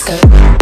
disco.